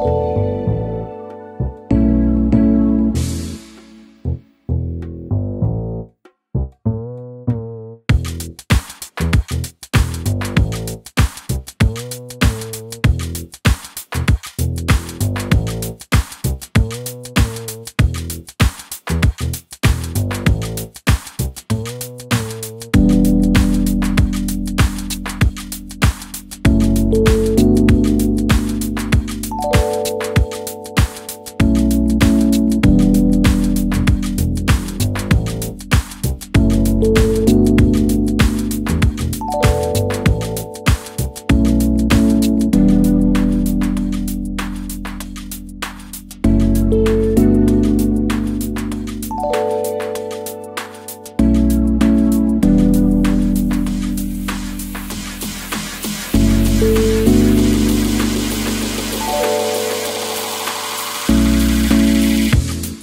oh